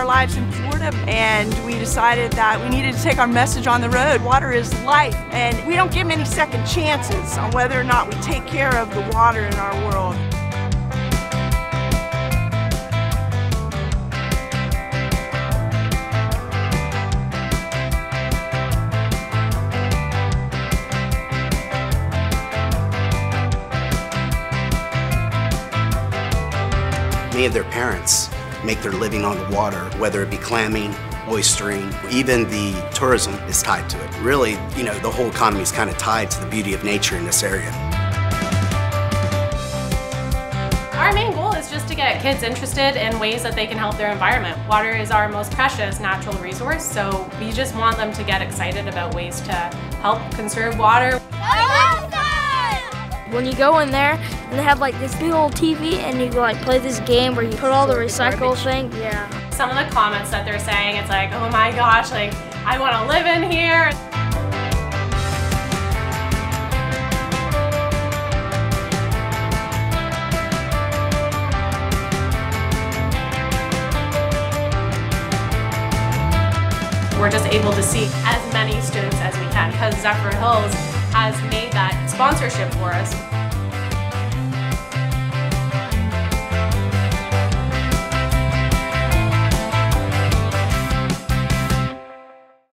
our lives in Florida, and we decided that we needed to take our message on the road. Water is life, and we don't give many second chances on whether or not we take care of the water in our world. Of their parents make their living on the water, whether it be clamming, oystering, even the tourism is tied to it. Really, you know, the whole economy is kind of tied to the beauty of nature in this area. Our main goal is just to get kids interested in ways that they can help their environment. Water is our most precious natural resource, so we just want them to get excited about ways to help conserve water. When you go in there and they have like this big old TV and you like play this game where you put all the recycle thing. Yeah. Some of the comments that they're saying, it's like, oh my gosh, like, I want to live in here. We're just able to see as many students as we can because Zephyrhills has made that sponsorship for us.